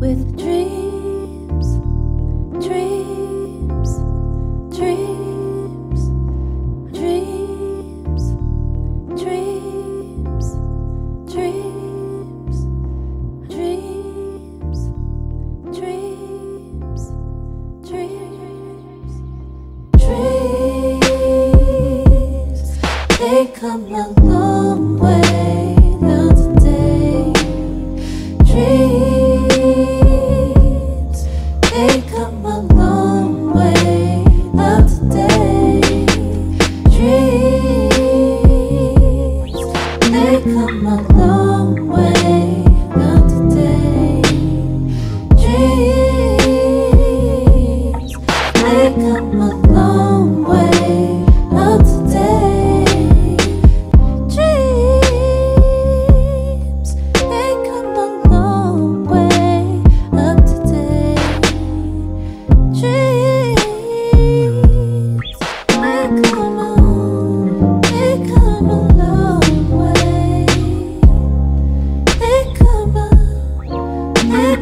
with dreams, dreams, dreams, dreams, dreams, dreams, dreams, dreams, dreams, dreams. They come along. become a